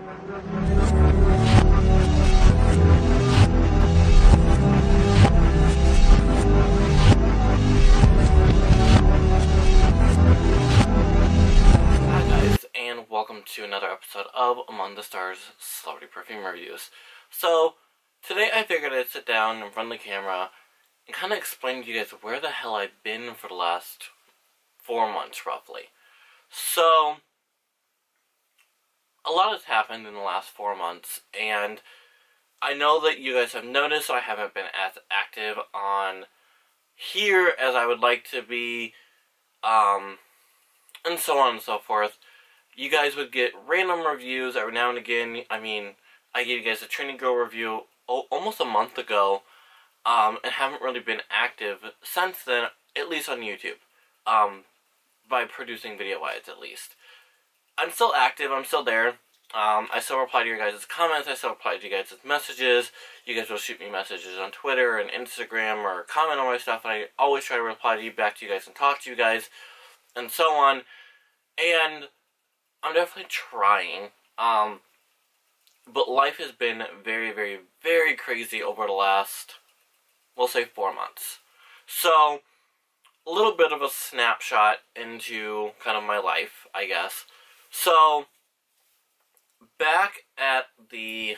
Hi guys, and welcome to another episode of Among the Stars Celebrity Perfume Reviews. So, today I figured I'd sit down in front of the camera and kind of explain to you guys where the hell I've been for the last four months, roughly. So, a lot has happened in the last four months, and I know that you guys have noticed I haven't been as active on here as I would like to be, um, and so on and so forth. You guys would get random reviews every now and again. I mean, I gave you guys a Training Girl review almost a month ago, um, and haven't really been active since then, at least on YouTube, um, by producing video-wise at least. I'm still active, I'm still there. Um, I still reply to your guys' comments, I still reply to you guys' messages. You guys will shoot me messages on Twitter and Instagram or comment on my stuff, and I always try to reply to you back to you guys and talk to you guys, and so on. And I'm definitely trying. Um, but life has been very, very, very crazy over the last, we'll say, four months. So, a little bit of a snapshot into kind of my life, I guess. So, back at the,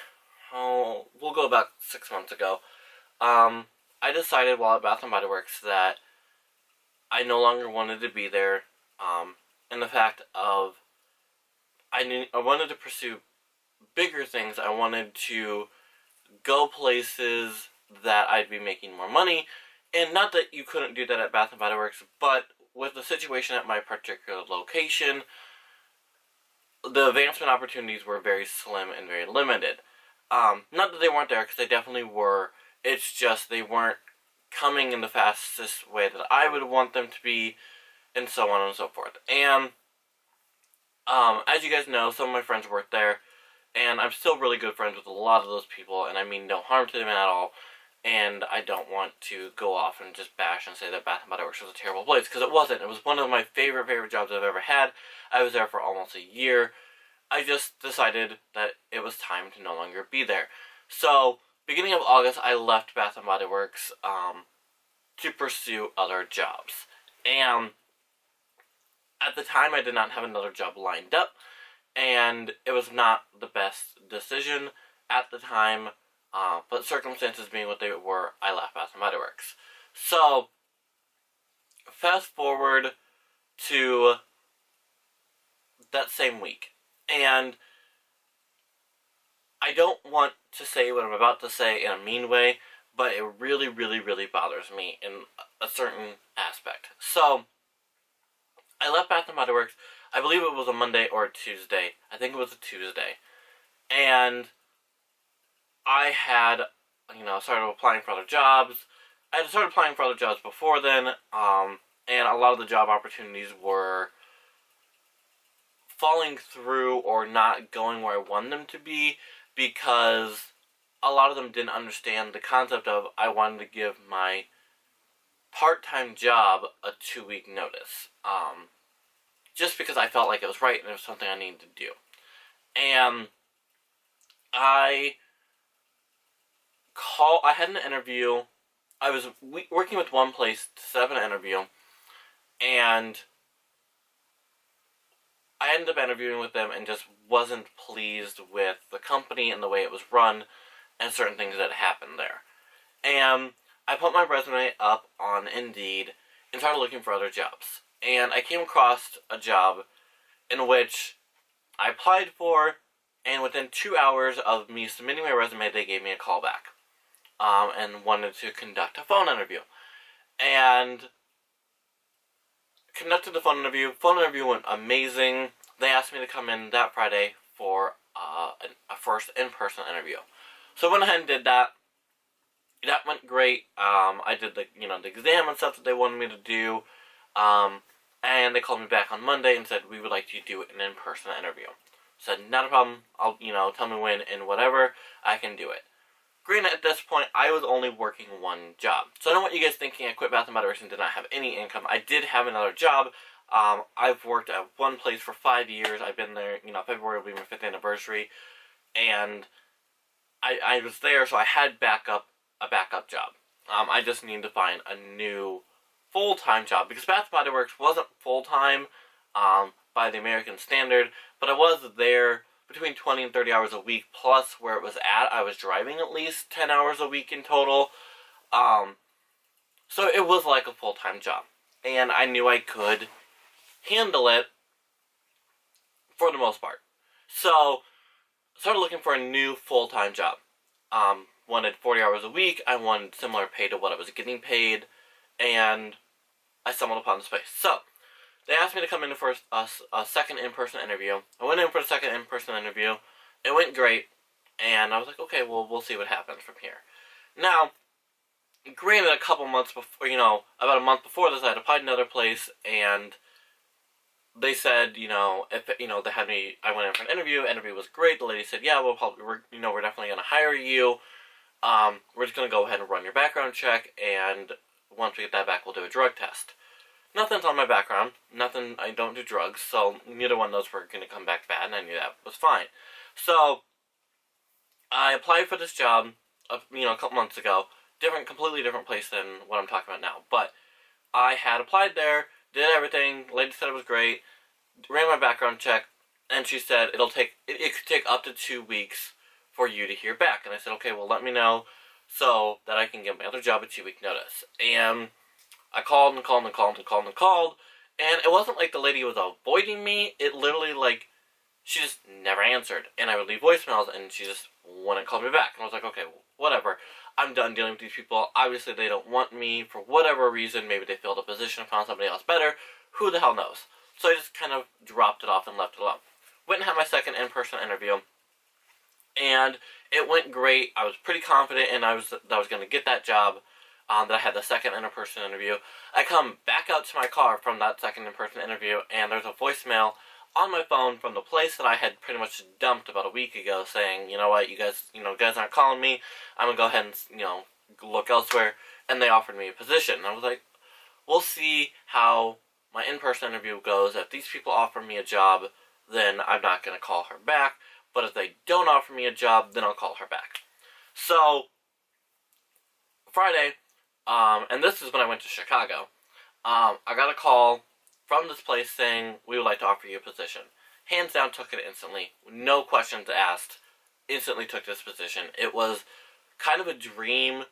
oh, we'll go back six months ago. Um, I decided while at Bath Body Works that I no longer wanted to be there. Um, and the fact of I knew I wanted to pursue bigger things. I wanted to go places that I'd be making more money, and not that you couldn't do that at Bath and Body Works, but with the situation at my particular location, the advancement opportunities were very slim and very limited. Um, not that they weren't there, because they definitely were. It's just they weren't coming in the fastest way that I would want them to be, and so on and so forth. And um, as you guys know, some of my friends work there, and I'm still really good friends with a lot of those people, and I mean no harm to them at all. And I don't want to go off and just bash and say that Bath and Body Works was a terrible place because it wasn't. It was one of my favorite favorite jobs I've ever had. I was there for almost a year. I just decided that it was time to no longer be there. So beginning of August, I left Bath and Body Works um, to pursue other jobs, and at the time, I did not have another job lined up, and it was not the best decision at the time. Uh, but circumstances being what they were, I left Bath and Body Works. So, fast forward to that same week, and I don't want to say what I'm about to say in a mean way, but it really, really, really bothers me in a certain aspect. So, I left Bath and Body Works. I believe it was a Monday or a Tuesday. I think it was a Tuesday. And I had, you know, started applying for other jobs. I had started applying for other jobs before then, um, and a lot of the job opportunities were falling through or not going where I wanted them to be because a lot of them didn't understand the concept of I wanted to give my part-time job a two-week notice. Um, just because I felt like it was right and it was something I needed to do. And I call. I had an interview. I was working with one place to set up an interview, and I ended up interviewing with them and just wasn't pleased with the company and the way it was run and certain things that happened there. And I put my resume up on Indeed and started looking for other jobs. And I came across a job in which I applied for, and within two hours of me submitting my resume, they gave me a call back um, and wanted to conduct a phone interview. And conducted the phone interview. Phone interview went amazing. They asked me to come in that Friday for uh, a first in-person interview. So I went ahead and did that that went great. Um, I did the you know the exam and stuff that they wanted me to do, um, and they called me back on Monday and said we would like you to do an in-person interview. Said not a problem. I'll you know tell me when and whatever I can do it. Granted, at this point, I was only working one job. So I don't want you guys thinking I quit Bath and Body Works and did not have any income. I did have another job. Um, I've worked at one place for five years. I've been there, you know, February will be my fifth anniversary, and I, I was there, so I had backup a backup job. Um, I just need to find a new full time job because Bath Body Works wasn't full time um, by the American standard, but I was there between 20 and 30 hours a week, plus where it was at, I was driving at least 10 hours a week in total. Um, so it was like a full time job. And I knew I could handle it for the most part. So, started looking for a new full time job. Um, wanted 40 hours a week, I wanted similar pay to what I was getting paid, and I stumbled upon this place. So, they asked me to come in for a, a second in-person interview. I went in for the second in-person interview. It went great, and I was like, okay, well, we'll see what happens from here. Now, granted, a couple months before, you know, about a month before this, I had applied to another place, and they said, you know, if you know, they had me. I went in for an interview. Interview was great. The lady said, yeah, we'll probably, we're, you know, we're definitely going to hire you. Um, we're just going to go ahead and run your background check, and once we get that back, we'll do a drug test. Nothing's on my background. Nothing. I don't do drugs, so neither one of those were going to come back bad, and I knew that was fine. So I applied for this job, uh, you know, a couple months ago. Different, completely different place than what I'm talking about now. But I had applied there, did everything. Lady said it was great. Ran my background check, and she said it'll take it, it could take up to two weeks for you to hear back. And I said, okay, well, let me know so that I can give my other job a two week notice. And I called and called and called and called and called, and it wasn't like the lady was avoiding me. It literally like she just never answered, and I would leave voicemails, and she just wouldn't call me back. And I was like, okay, whatever. I'm done dealing with these people. Obviously, they don't want me for whatever reason. Maybe they filled a position, found somebody else better. Who the hell knows? So I just kind of dropped it off and left it alone. Went and had my second in-person interview, and it went great. I was pretty confident, and I was that I was going to get that job. Um, that I had the second in-person interview. I come back out to my car from that second in-person interview, and there's a voicemail on my phone from the place that I had pretty much dumped about a week ago, saying, you know what, you guys, you know, guys aren't calling me. I'm gonna go ahead and you know look elsewhere. And they offered me a position. And I was like, we'll see how my in-person interview goes. If these people offer me a job, then I'm not gonna call her back. But if they don't offer me a job, then I'll call her back. So Friday, um, and this is when I went to Chicago. Um, I got a call from this place saying, we would like to offer you a position. Hands down, took it instantly. No questions asked. Instantly took this position. It was kind of a dream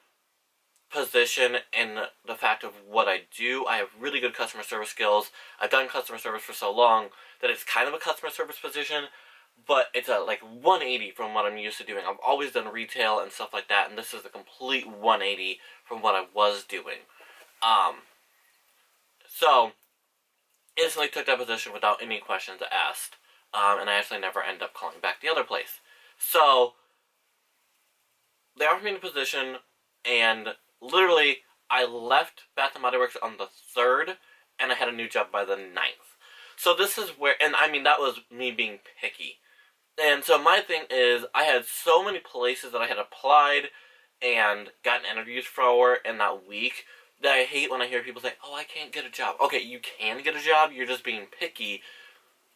position in the fact of what I do. I have really good customer service skills. I've done customer service for so long that it's kind of a customer service position, but it's a like 180 from what I'm used to doing. I've always done retail and stuff like that, and this is a complete 180 from what I was doing. Um, so instantly took that position without any questions asked. Um, and I actually never end up calling back the other place. So, they offered me the position, and literally, I left Bath Body Works on the 3rd, and I had a new job by the 9th. So this is where, and I mean, that was me being picky. And so my thing is, I had so many places that I had applied and gotten interviews for in that week that I hate when I hear people say, "Oh, I can't get a job." Okay, you can get a job. You're just being picky,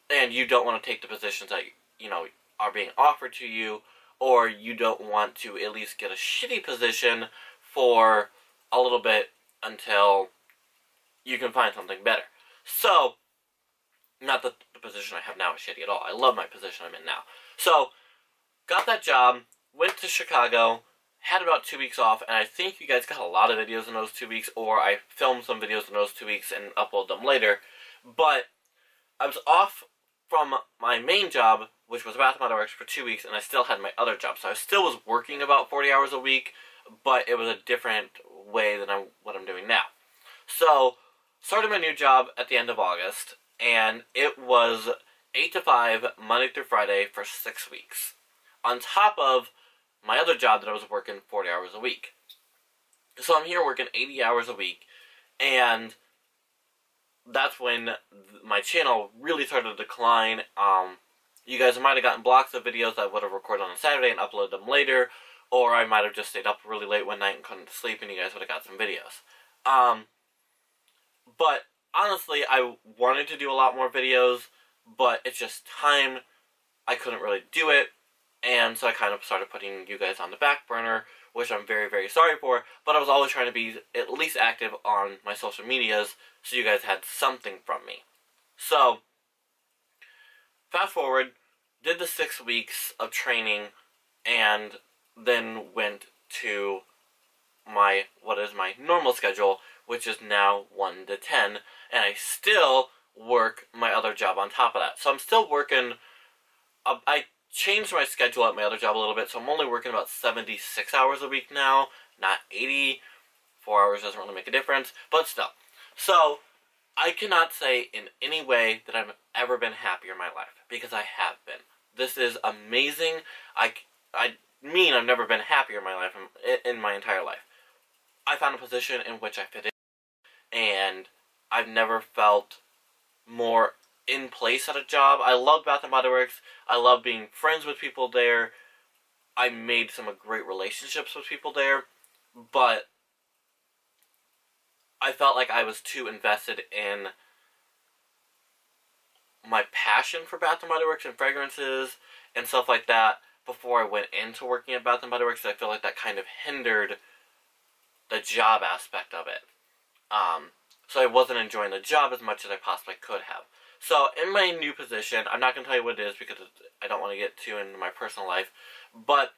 and you don't want to take the positions that you know are being offered to you, or you don't want to at least get a shitty position for a little bit until you can find something better. So, not that the position I have now is shitty at all. I love my position I'm in now. So, got that job, went to Chicago, had about two weeks off, and I think you guys got a lot of videos in those two weeks, or I filmed some videos in those two weeks and upload them later. But I was off from my main job, which was Bath Works, for two weeks, and I still had my other job. So I still was working about 40 hours a week, but it was a different way than I'm, what I'm doing now. So, started my new job at the end of August, and it was 8 to 5, Monday through Friday, for six weeks. On top of my other job that I was working 40 hours a week. So I'm here working 80 hours a week, and that's when my channel really started to decline. Um, you guys might have gotten blocks of videos that I would have recorded on a Saturday and uploaded them later, or I might have just stayed up really late one night and couldn't sleep, and you guys would have got some videos. Um, but honestly, I wanted to do a lot more videos, but it's just time. I couldn't really do it, and so I kind of started putting you guys on the back burner, which I'm very, very sorry for, but I was always trying to be at least active on my social medias so you guys had something from me. So, fast forward, did the six weeks of training, and then went to my, what is my normal schedule, which is now 1 to 10, and I still work my other job on top of that. So I'm still working, uh, I changed my schedule at my other job a little bit, so I'm only working about 76 hours a week now, not 80. Four hours doesn't really make a difference, but still. So, I cannot say in any way that I've ever been happier in my life, because I have been. This is amazing. I, I mean I've never been happier in my life, in, in my entire life. I found a position in which I fit in, and I've never felt more in place at a job. I love Bath and Body Works. I love being friends with people there. I made some great relationships with people there, but I felt like I was too invested in my passion for Bath and Body Works and fragrances and stuff like that before I went into working at Bath and Body Works. I feel like that kind of hindered the job aspect of it. Um, so I wasn't enjoying the job as much as I possibly could have. So in my new position, I'm not going to tell you what it is because I don't want to get too into my personal life, but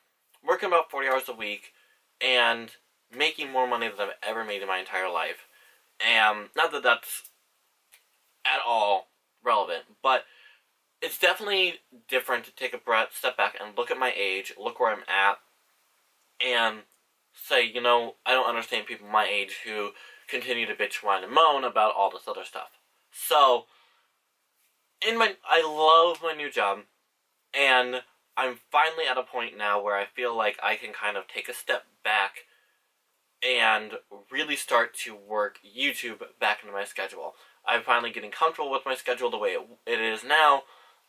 working about 40 hours a week and making more money than I've ever made in my entire life. And not that that's at all relevant, but it's definitely different to take a breath, step back, and look at my age, look where I'm at, and say, you know, I don't understand people my age who continue to bitch, whine, and moan about all this other stuff. So, in my, I love my new job, and I'm finally at a point now where I feel like I can kind of take a step back and really start to work YouTube back into my schedule. I'm finally getting comfortable with my schedule the way it, it is now,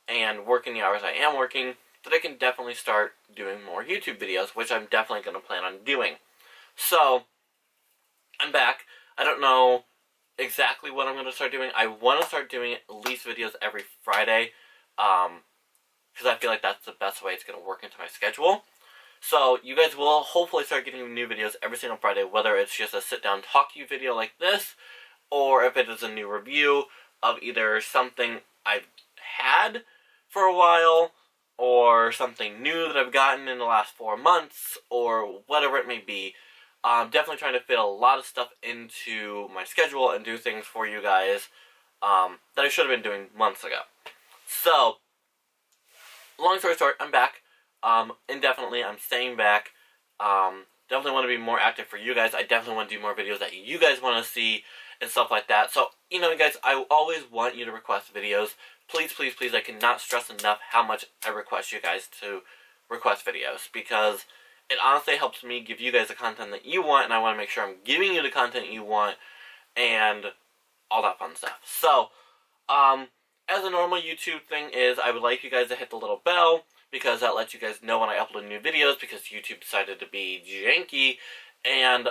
and working the hours I am working, that I can definitely start doing more YouTube videos, which I'm definitely going to plan on doing. So, I'm back. I don't know exactly what I'm going to start doing. I want to start doing at least videos every Friday, um, because I feel like that's the best way it's going to work into my schedule. So, you guys will hopefully start getting new videos every single Friday, whether it's just a sit-down talk you video like this, or if it is a new review of either something I've had for a while, or something new that I've gotten in the last four months, or whatever it may be. I'm definitely trying to fit a lot of stuff into my schedule and do things for you guys um, that I should have been doing months ago. So, long story short, I'm back. Um, indefinitely, I'm staying back. Um, definitely want to be more active for you guys. I definitely want to do more videos that you guys want to see and stuff like that. So, you know, guys, I always want you to request videos. Please, please, please, I cannot stress enough how much I request you guys to request videos because it honestly helps me give you guys the content that you want, and I want to make sure I'm giving you the content you want, and all that fun stuff. So, um, as a normal YouTube thing is, I would like you guys to hit the little bell, because that lets you guys know when I upload new videos, because YouTube decided to be janky, and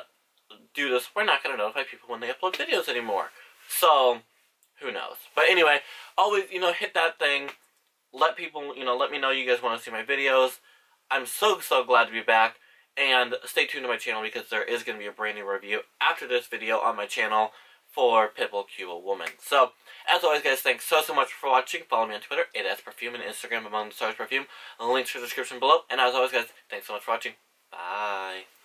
do this, we're not going to notify people when they upload videos anymore. So, who knows. But anyway, always, you know, hit that thing, let people, you know, let me know you guys want to see my videos, I'm so, so glad to be back. And stay tuned to my channel because there is going to be a brand new review after this video on my channel for Pitbull Cuba Woman. So, as always, guys, thanks so, so much for watching. Follow me on Twitter, it has perfume, and Instagram, among the stars perfume. Links in the description below. And as always, guys, thanks so much for watching. Bye.